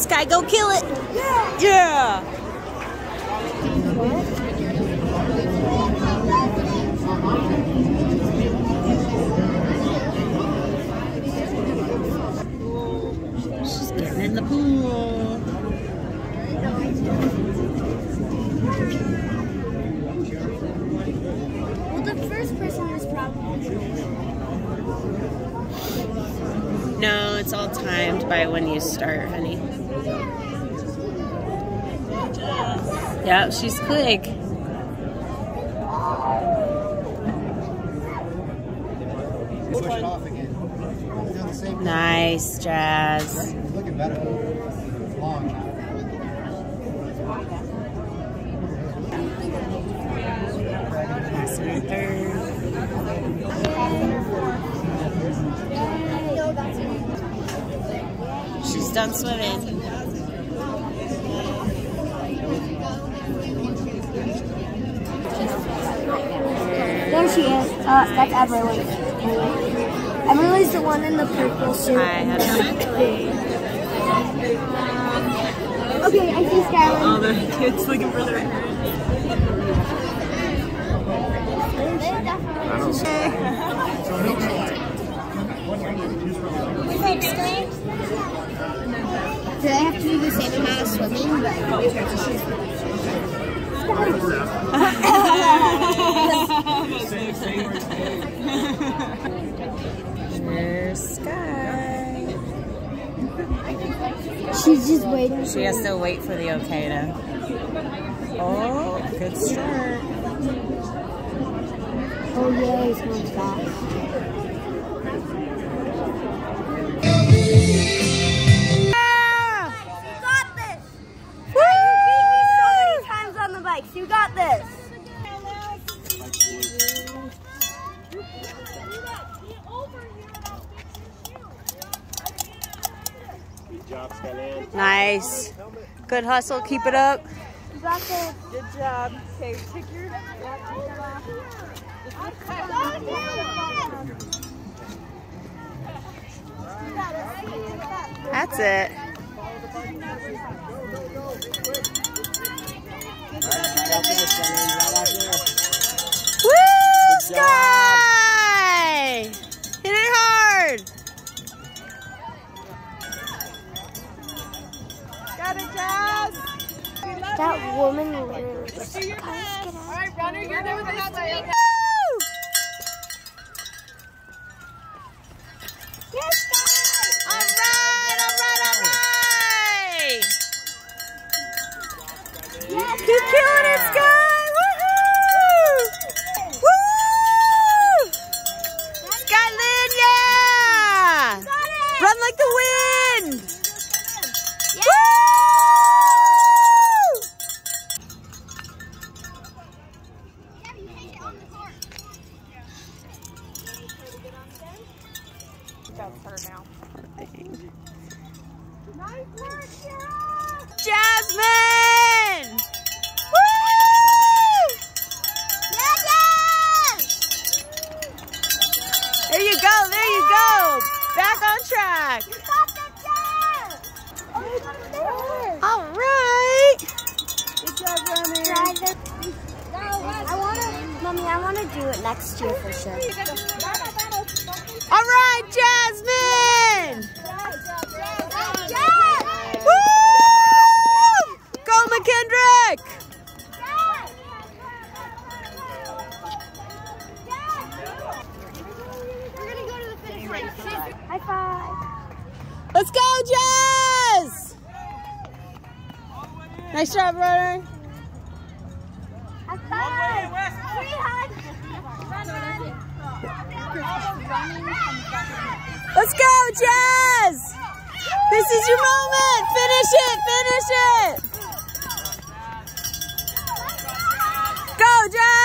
right, Sky, go kill it. Yeah. Yeah. She's getting in the pool. Well, the first person is probably. No, it's all timed by when you start, honey. Yeah, she's quick. Nice, Jazz. She's done swimming. There she is. Uh, that's Everly. Everly's the one in the purple suit. Hi, honey. Okay, I see Skylin. All the kids looking for their Do they have to do the same amount of swimming? There's She's just waiting. She has to wait for the okay to. Oh, good start. Oh yay, someone's back. Nice. Good hustle. Keep it up. Good job. Okay, take your That's it. Woo, Sky! Hit it hard. That woman best. All right, runner, you're doing this way. That's her now. Jasmine! Woo! There you go, there you go. Back on track. All right. Good job, runner. I wanna, mommy, I wanna do it next year for sure. All right, Jasmine. Woo! Go, McKendrick. High five. Let's go, Jazz. Nice job, runner. High five. Let's go, Jazz! This is your moment! Finish it! Finish it! Go, Jazz!